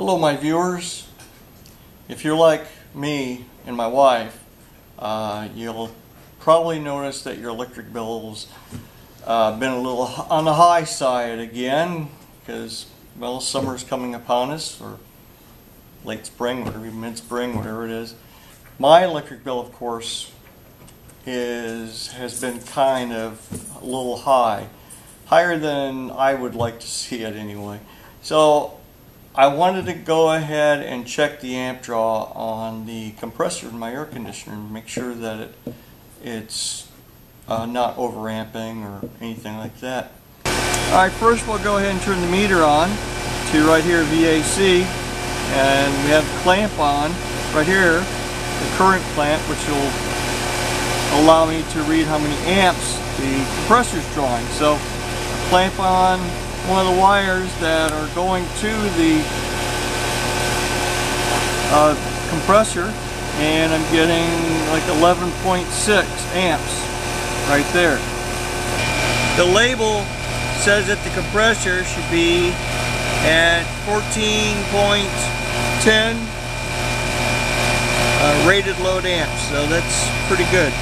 Hello my viewers. If you're like me and my wife, uh, you'll probably notice that your electric bill's uh, been a little on the high side again because well summer's coming upon us or late spring, whatever mid-spring, whatever it is. My electric bill of course is has been kind of a little high. Higher than I would like to see it anyway. So I wanted to go ahead and check the amp draw on the compressor in my air conditioner and make sure that it it's uh, not overamping or anything like that. Alright, first we'll go ahead and turn the meter on to right here VAC and we have the clamp on right here, the current clamp which will allow me to read how many amps the compressor is drawing. So clamp on one of the wires that are going to the uh, compressor and I'm getting like 11.6 amps right there. The label says that the compressor should be at 14.10 uh, rated load amps so that's pretty good.